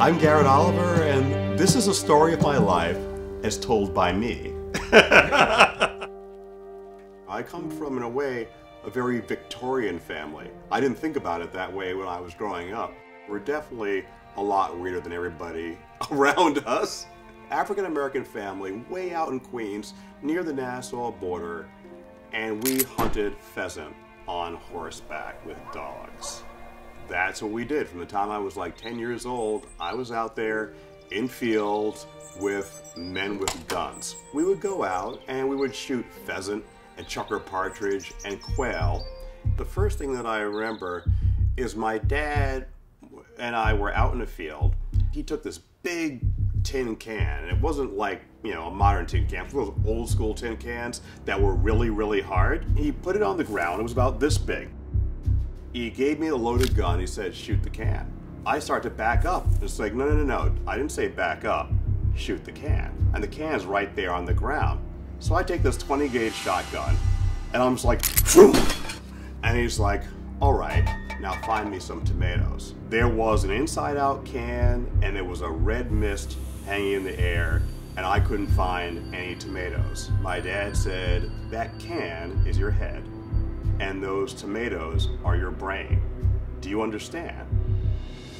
I'm Garrett Oliver, and this is a story of my life as told by me. I come from, in a way, a very Victorian family. I didn't think about it that way when I was growing up. We're definitely a lot weirder than everybody around us. African American family, way out in Queens, near the Nassau border, and we hunted pheasant on horseback with dogs that's what we did. From the time I was like 10 years old, I was out there in fields with men with guns. We would go out and we would shoot pheasant and chukar partridge and quail. The first thing that I remember is my dad and I were out in the field. He took this big tin can, and it wasn't like, you know, a modern tin can, it was those old school tin cans that were really, really hard. He put it on the ground, it was about this big. He gave me a loaded gun. He said, shoot the can. I start to back up. It's like, no, no, no, no. I didn't say back up. Shoot the can. And the can's right there on the ground. So I take this 20 gauge shotgun and I'm just like, Phoom! and he's like, all right, now find me some tomatoes. There was an inside out can and there was a red mist hanging in the air and I couldn't find any tomatoes. My dad said, that can is your head and those tomatoes are your brain. Do you understand?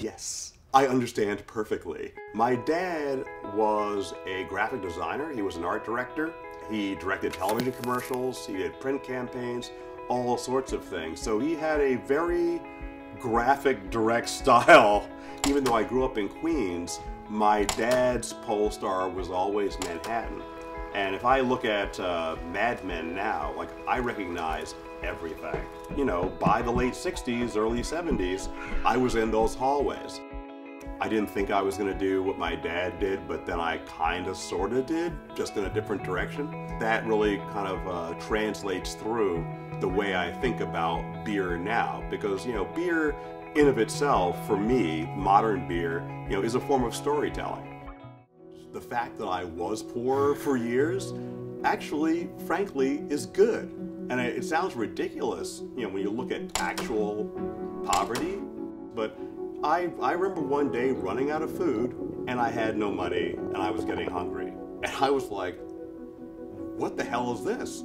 Yes, I understand perfectly. My dad was a graphic designer, he was an art director, he directed television commercials, he did print campaigns, all sorts of things. So he had a very graphic, direct style. Even though I grew up in Queens, my dad's pole star was always Manhattan. And if I look at uh, Mad Men now, like I recognize everything. You know, by the late 60s, early 70s, I was in those hallways. I didn't think I was going to do what my dad did, but then I kind of sort of did, just in a different direction. That really kind of uh, translates through the way I think about beer now, because, you know, beer in of itself, for me, modern beer, you know, is a form of storytelling. The fact that I was poor for years actually, frankly, is good. And it sounds ridiculous, you know, when you look at actual poverty, but I, I remember one day running out of food and I had no money and I was getting hungry. And I was like, what the hell is this?